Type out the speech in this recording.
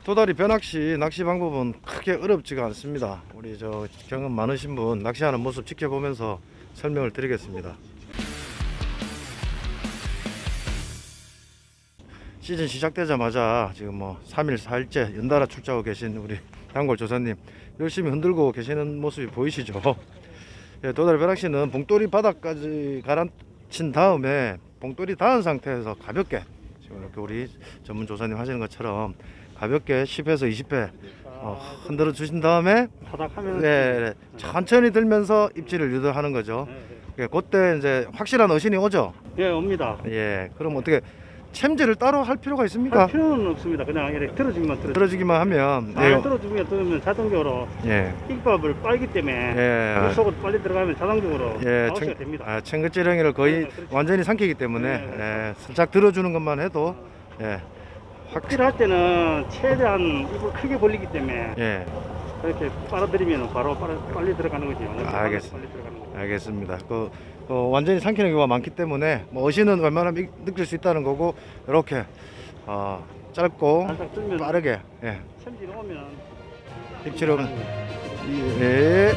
도다리 벼낚시 낚시 방법은 크게 어렵지가 않습니다. 우리 저 경험 많으신 분 낚시하는 모습 지켜보면서 설명을 드리겠습니다. 시즌 시작되자마자 지금 뭐 3일 4일째 연달아 출자하고 계신 우리 단골 조사님 열심히 흔들고 계시는 모습이 보이시죠? 예, 도다리 벼낚시는 봉돌이 바닥까지 가라앉힌 다음에 봉돌이 닿은 상태에서 가볍게 지금 이렇게 우리 전문 조사님 하시는 것처럼 가볍게 10에서 20회 어, 흔들어 주신 다음에 바닥하면 네, 천천히 들면서 입질을 유도하는 거죠. 예, 그때 이제 확실한 어신이 오죠. 예 옵니다. 예, 그럼 어떻게 챔질을 따로 할 필요가 있습니까? 할 필요는 없습니다. 그냥 이렇게 들어주기만 들어. 들어주기만 하면 잘 예, 들어주면 들으면 자동적으로 예, 킥밥을 빨기 때문에 예, 물 속으로 빨리 들어가면 자동적으로 예, 아웃이 청- 됩니다. 아, 챙긋지렁이를 거의 네, 그렇죠. 완전히 삼키기 때문에 네, 예, 살짝 들어주는 것만 해도 예, 확, 킬할 때는 최대한 입을 크게 벌리기 때문에 예, 이렇게 빨아들이면 바로 빨리, 빨리 들어가는 거죠. 알겠습니다. 들어가는 거. 알겠습니다. 그, 그 완전히 삼키는 경우가 많기 때문에 뭐 어신은 웬만하면 이- 느낄 수 있다는 거고 이렇게 어, 짧고 빠르게 예, 챔질 오면 입질은 예.